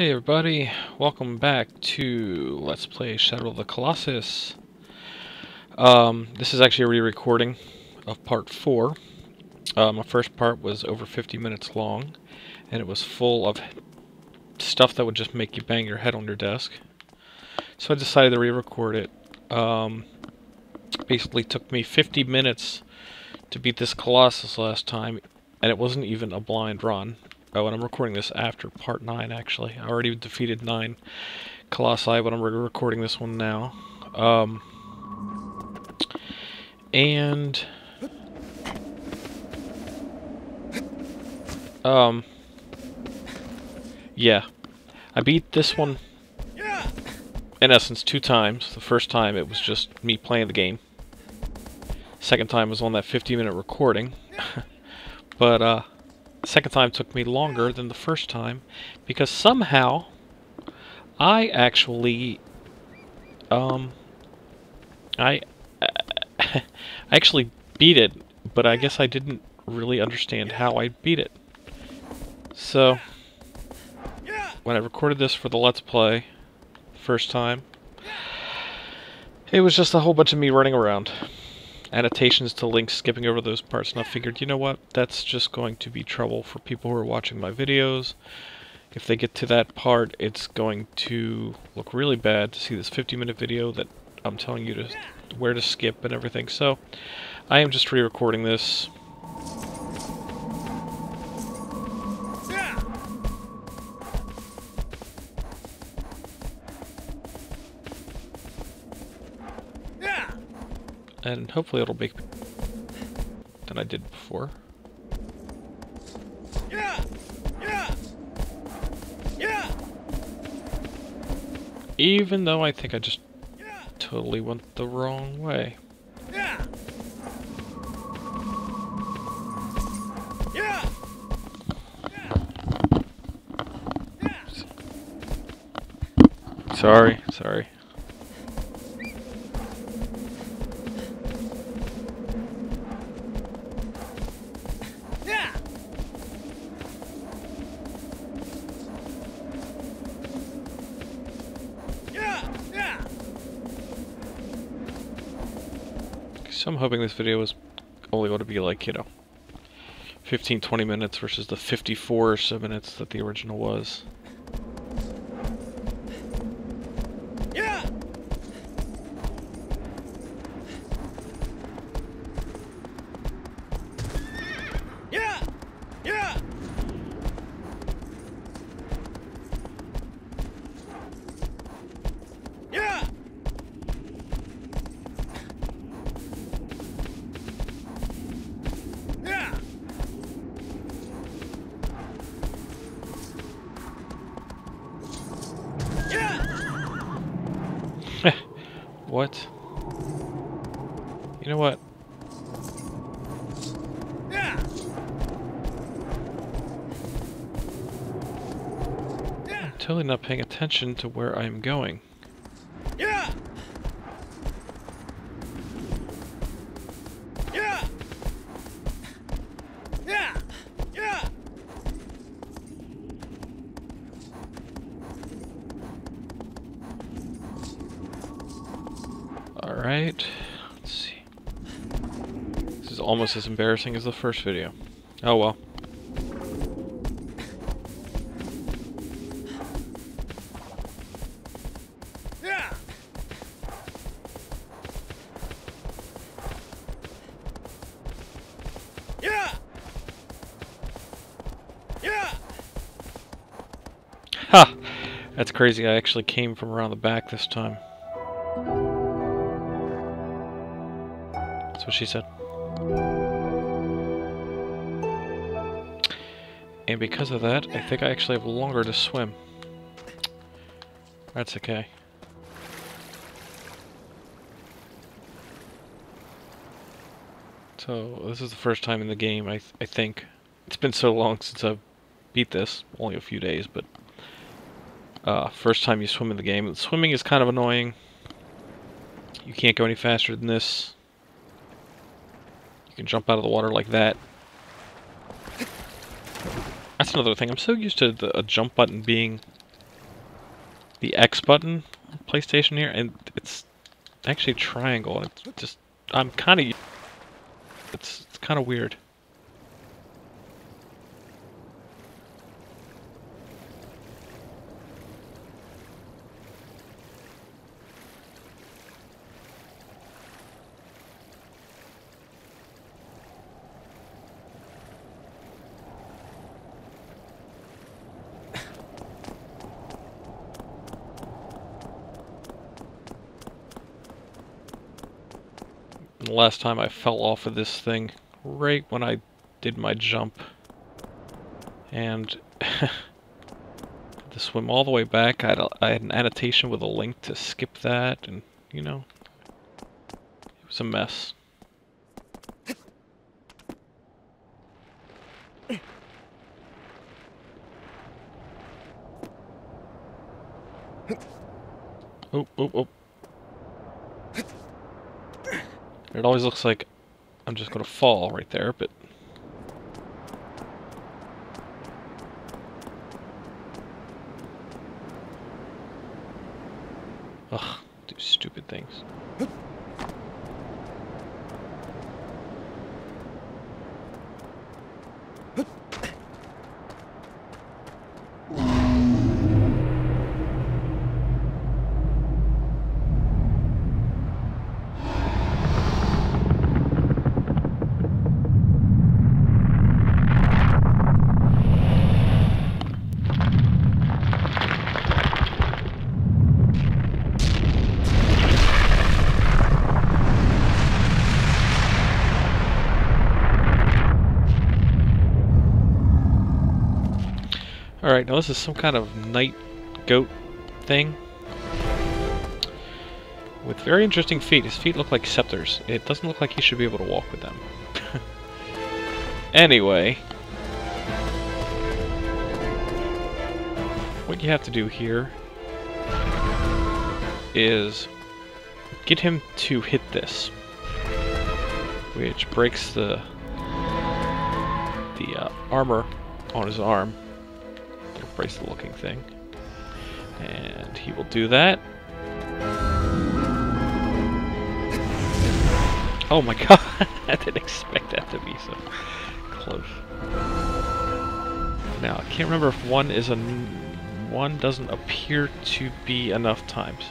Hey everybody, welcome back to Let's Play Shadow of the Colossus. Um, this is actually a re-recording of part 4. Uh, my first part was over 50 minutes long, and it was full of stuff that would just make you bang your head on your desk. So I decided to re-record it. Um, basically took me 50 minutes to beat this Colossus last time, and it wasn't even a blind run. Oh, and I'm recording this after part 9, actually. I already defeated 9 Colossi, but I'm re recording this one now. Um, and... Um... Yeah. I beat this one, in essence, two times. The first time, it was just me playing the game. Second time was on that 50-minute recording. but, uh... Second time took me longer than the first time because somehow I actually um I I actually beat it, but I guess I didn't really understand how I beat it. So when I recorded this for the Let's Play first time, it was just a whole bunch of me running around annotations to links, skipping over those parts, and I figured, you know what, that's just going to be trouble for people who are watching my videos. If they get to that part, it's going to look really bad to see this 50 minute video that I'm telling you to where to skip and everything. So, I am just re-recording this. And hopefully it'll be than I did before. Yeah! Yeah! Yeah! Even though I think I just yeah. totally went the wrong way. Yeah! Sorry, sorry. So I'm hoping this video is only going to be like, you know, 15, 20 minutes versus the 54 or so minutes that the original was. What? You know what? I'm totally not paying attention to where I'm going. Almost as embarrassing as the first video. Oh well. Yeah. Yeah. Yeah. Ha! That's crazy. I actually came from around the back this time. That's what she said. And because of that, I think I actually have longer to swim. That's okay. So, this is the first time in the game, I, th I think. It's been so long since I've beat this. Only a few days, but... Uh, first time you swim in the game. Swimming is kind of annoying. You can't go any faster than this. You can jump out of the water like that. That's another thing. I'm so used to the, a jump button being the X button PlayStation here, and it's actually triangle. It's just I'm kind of it's it's kind of weird. Last time I fell off of this thing right when I did my jump. And to swim all the way back, I had, a, I had an annotation with a link to skip that, and, you know, it was a mess. Oh, oh, oh. It always looks like I'm just going to fall right there, but... Ugh, do stupid things. Alright, now this is some kind of knight goat thing. With very interesting feet. His feet look like scepters. It doesn't look like he should be able to walk with them. anyway. What you have to do here is get him to hit this. Which breaks the the uh, armor on his arm bracelet looking thing. And he will do that. Oh my god, I didn't expect that to be so close. Now, I can't remember if one is a one doesn't appear to be enough times.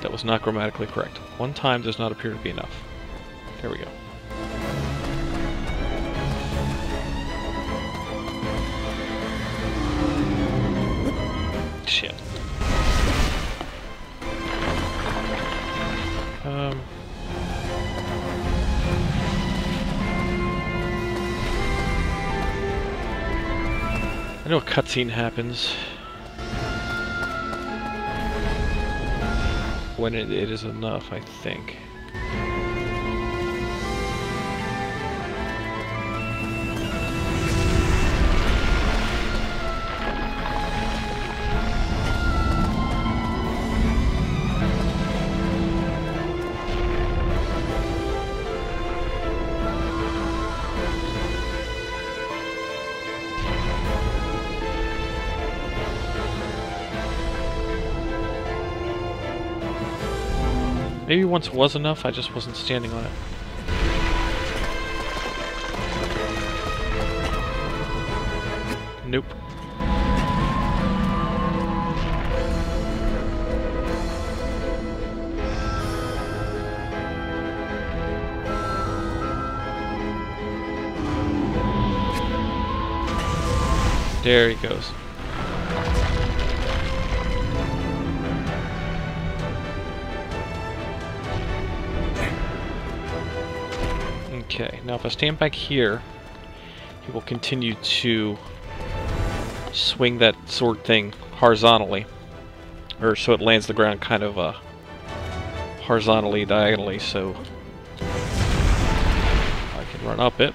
That was not grammatically correct. One time does not appear to be enough. There we go. I know a cutscene happens when it, it is enough, I think. Once was enough, I just wasn't standing on it. Nope. There he goes. Okay, now if I stand back here, he will continue to swing that sword thing horizontally. Or so it lands the ground kind of uh, horizontally, diagonally, so I can run up it.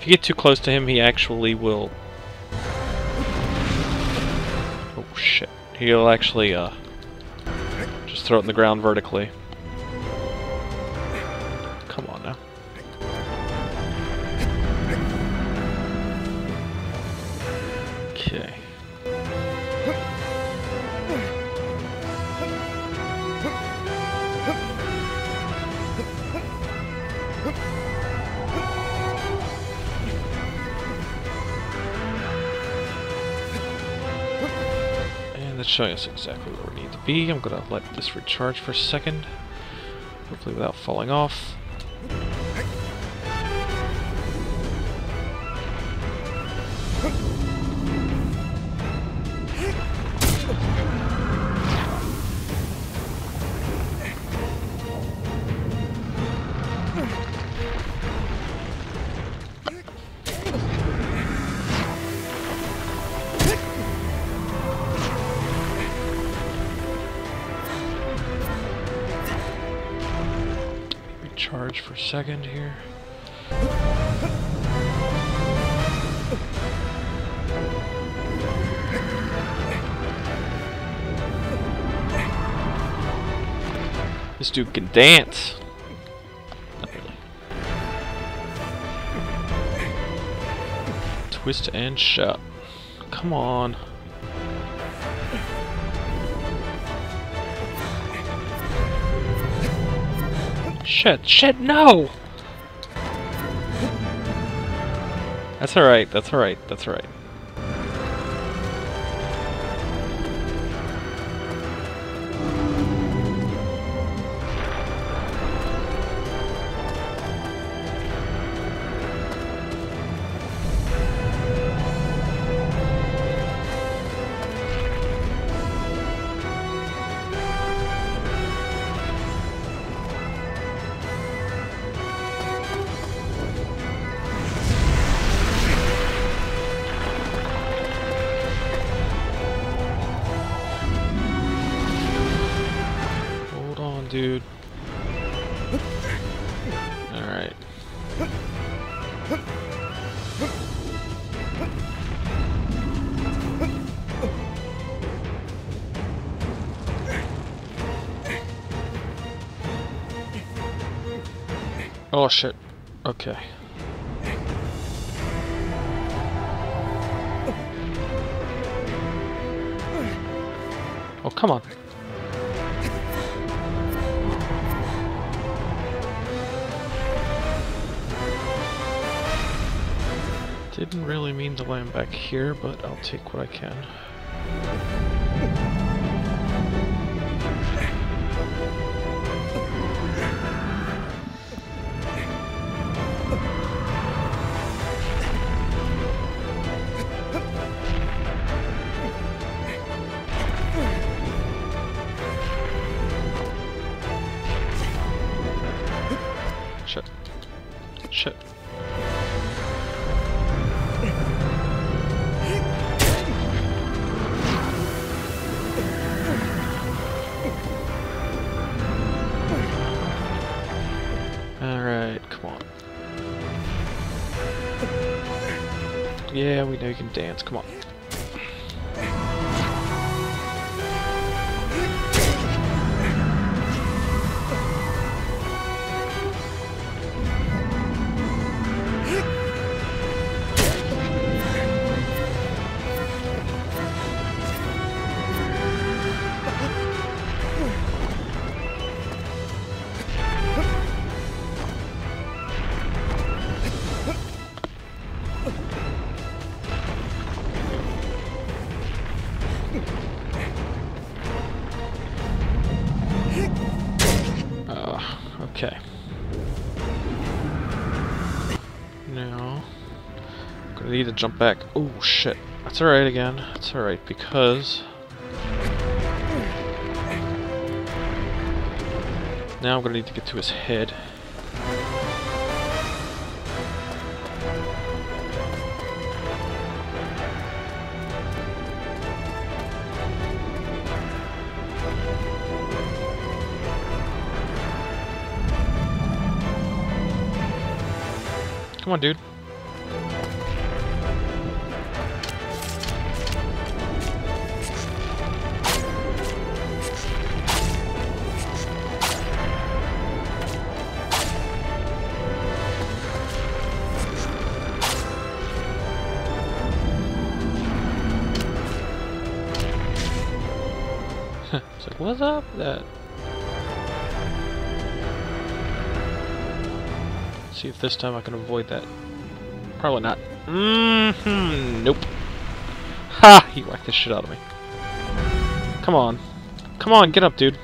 If you get too close to him, he actually will... Oh shit. He'll actually uh, just throw it in the ground vertically. Showing us exactly where we need to be. I'm gonna let this recharge for a second. Hopefully without falling off. Recharge for a second here. This dude can dance. Really. Twist and shut. Come on. Shit, shit, no! That's alright, that's alright, that's alright. Oh shit. Okay. Oh, come on. Didn't really mean to land back here, but I'll take what I can. Yeah, we know you can dance, come on. Jump back. Oh shit. That's alright again. That's alright because. Now I'm gonna need to get to his head. Come on, dude. What's up that? See if this time I can avoid that. Probably not. Mm hmm Nope. Ha! He whacked the shit out of me. Come on. Come on, get up, dude.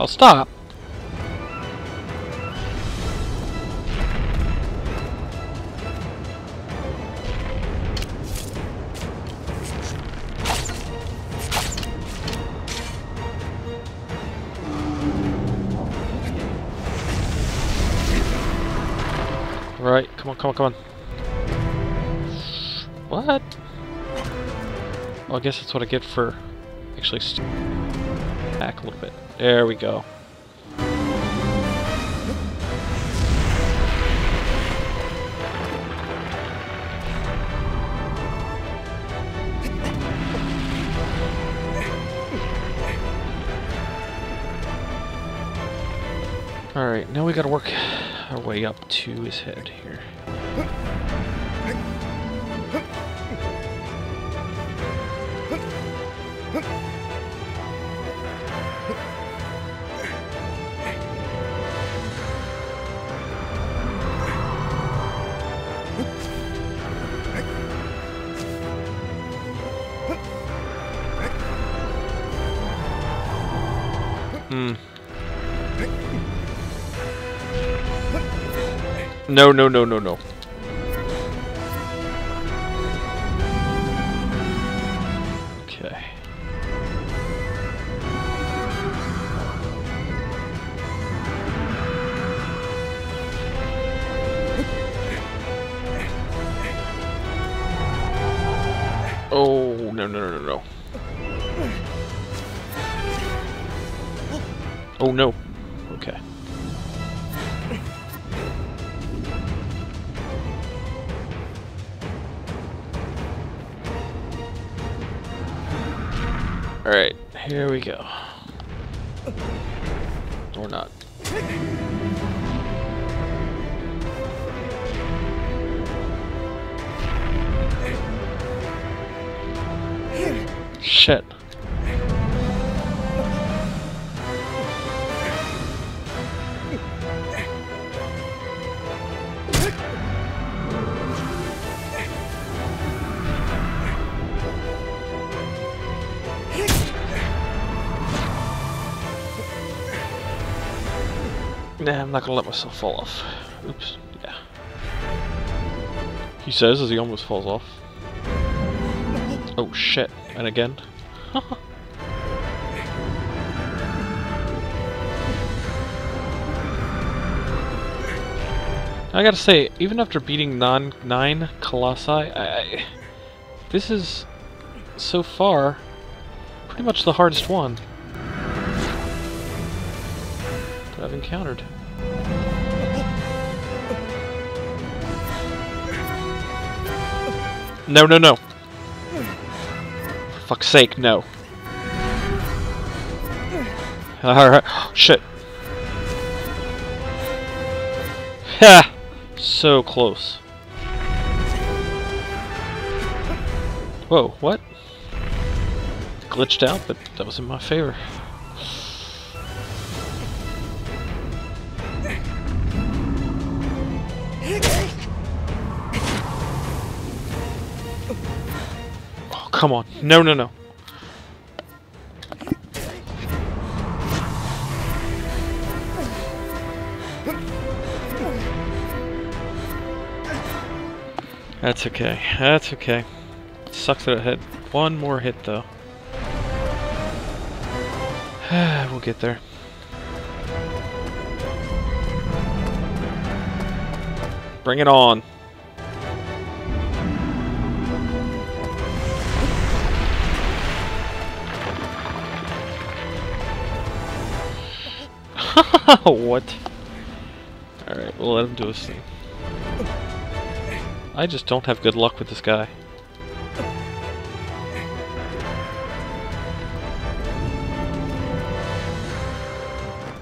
I'll stop. Right, come on, come on, come on. What? Well, I guess that's what I get for actually back a little bit. There we go. Alright, now we gotta work our way up to his head here. No, no, no, no, no. Okay. Oh, no, no, no, no, no. Oh, no. Here we go. Or not. Shit. Nah, I'm not gonna let myself fall off. Oops. Yeah. He says as he almost falls off. Oh shit. And again. I gotta say, even after beating non nine colossi, I, I, this is so far pretty much the hardest one that I've encountered. No, no, no. For fuck's sake, no. Alright. Shit. Ha! So close. Whoa, what? Glitched out, but that was in my favor. Come on. No, no, no. That's okay. That's okay. Sucks that it had one more hit, though. we'll get there. Bring it on. what? Alright, we'll let him do his thing. I just don't have good luck with this guy.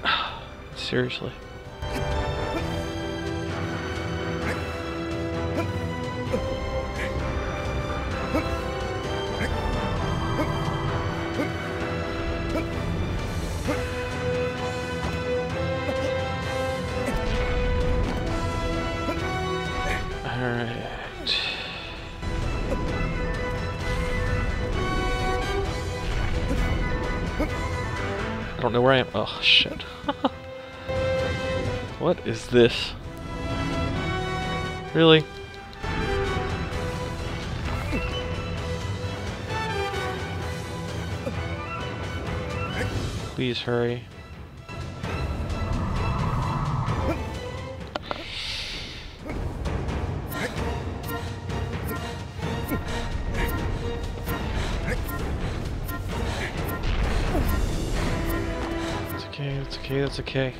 Seriously. Know where I am. Oh, shit. what is this? Really? Please hurry. Okay,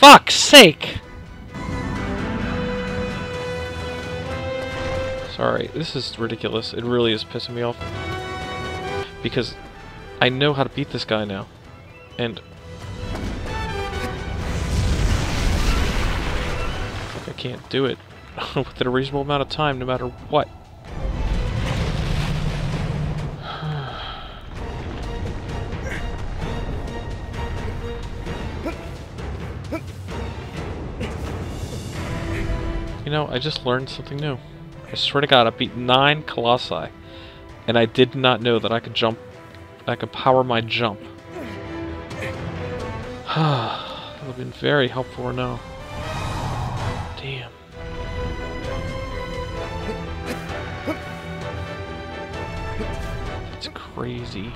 Fuck's sake! Sorry, this is ridiculous. It really is pissing me off. Because I know how to beat this guy now. And... I can't do it within a reasonable amount of time, no matter what. I just learned something new. I swear to God, I beat nine Colossi, and I did not know that I could jump, I could power my jump. that would have been very helpful to know. Damn. It's crazy.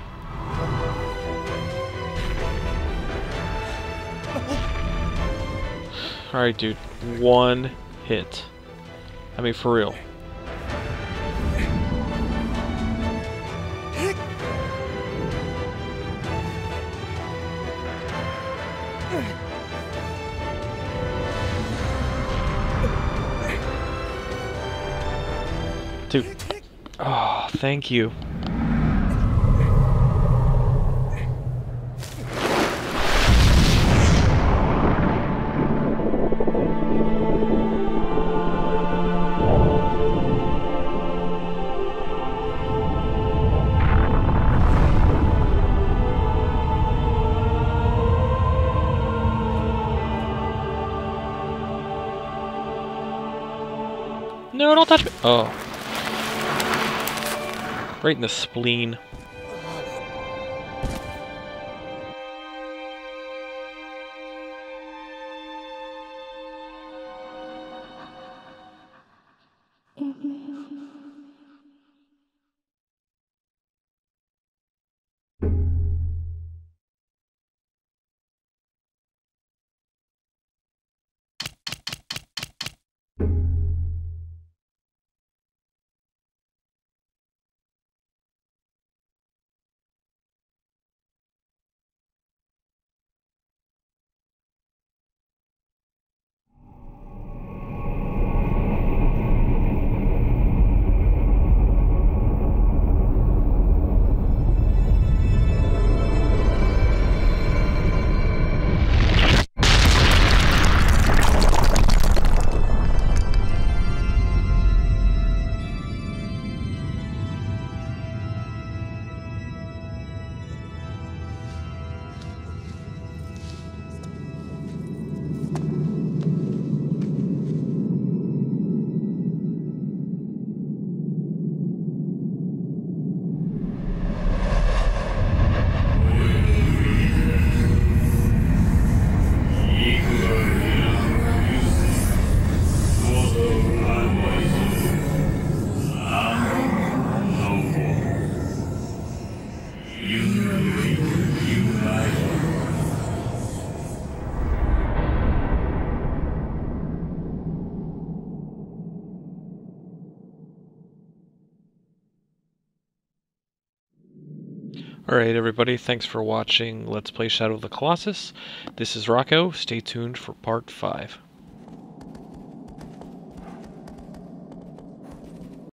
Alright, dude. One hit. I mean, for real. Dude. Oh, thank you. Don't touch me. Oh. Right in the spleen. Alright everybody, thanks for watching Let's Play Shadow of the Colossus. This is Rocco, stay tuned for part 5.